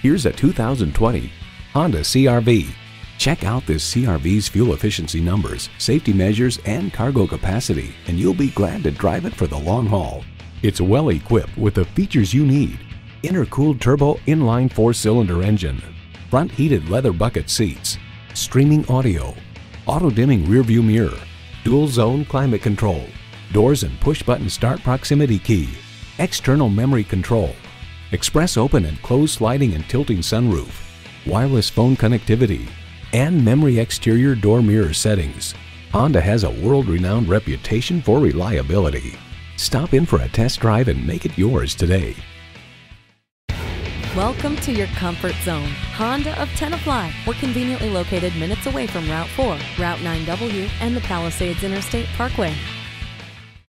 Here's a 2020 Honda CRV. Check out this CRV's fuel efficiency numbers, safety measures, and cargo capacity, and you'll be glad to drive it for the long haul. It's well equipped with the features you need. Intercooled turbo inline four-cylinder engine, front heated leather bucket seats, streaming audio, auto dimming rearview mirror, dual zone climate control, doors and push button start proximity key, external memory control, express open and close sliding and tilting sunroof, wireless phone connectivity, and memory exterior door mirror settings. Honda has a world-renowned reputation for reliability. Stop in for a test drive and make it yours today. Welcome to your comfort zone. Honda of Tenafly. We're conveniently located minutes away from Route 4, Route 9W, and the Palisades Interstate Parkway.